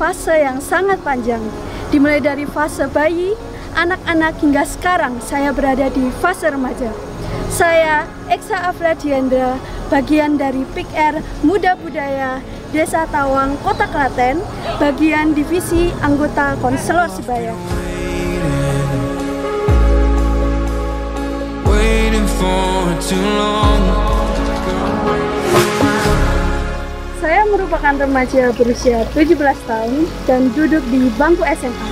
fase yang sangat panjang. Dimulai dari fase bayi, anak-anak hingga sekarang saya berada di fase remaja. Saya Eksa Afla Diendra, bagian dari PIK R Muda Budaya Desa Tawang, Kota Klaten, bagian divisi anggota Konselor Sibaya. Saya merupakan remaja berusia 17 tahun dan duduk di bangku SMA.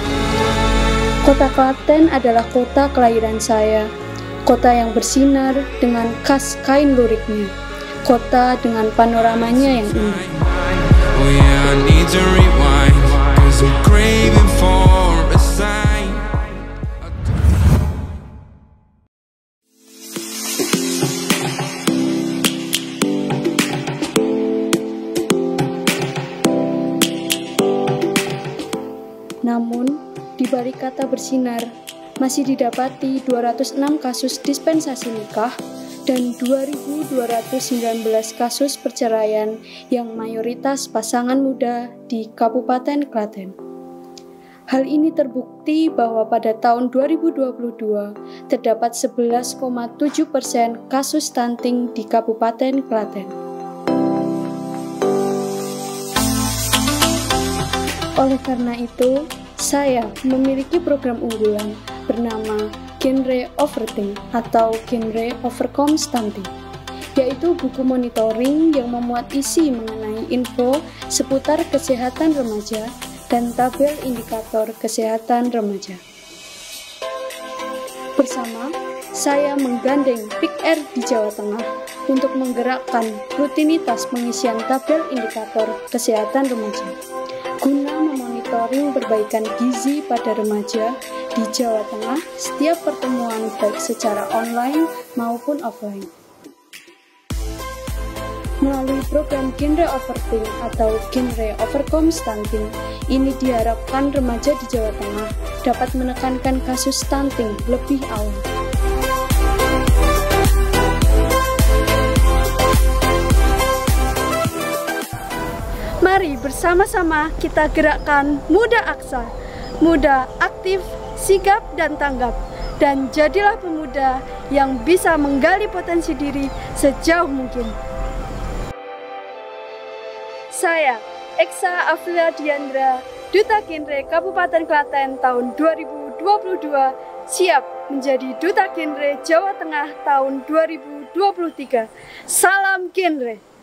Kota Klaten adalah kota kelahiran saya, kota yang bersinar dengan khas kain luriknya, kota dengan panoramanya yang indah. Namun, di balik kata bersinar, masih didapati 206 kasus dispensasi nikah dan 2.219 kasus perceraian yang mayoritas pasangan muda di Kabupaten Klaten. Hal ini terbukti bahwa pada tahun 2022 terdapat 11,7 persen kasus stunting di Kabupaten Klaten. Oleh karena itu, saya memiliki program unggulan bernama Genre Overthink atau Genre Overcome Stunting yaitu buku monitoring yang memuat isi mengenai info seputar kesehatan remaja dan tabel indikator kesehatan remaja. Bersama, saya menggandeng PIKR di Jawa Tengah untuk menggerakkan rutinitas pengisian tabel indikator kesehatan remaja guna memonitoring perbaikan gizi pada remaja di Jawa Tengah setiap pertemuan baik secara online maupun offline. Melalui program Genre Overthink atau Genre Overcome Stunting, ini diharapkan remaja di Jawa Tengah dapat menekankan kasus stunting lebih awal. Mari bersama-sama kita gerakkan Muda Aksa, muda aktif, sigap dan tanggap, dan jadilah pemuda yang bisa menggali potensi diri sejauh mungkin. Saya, Eksa Afila Diandra, Duta Genre Kabupaten Klaten tahun 2022, siap menjadi Duta Genre Jawa Tengah tahun 2023. Salam Genre!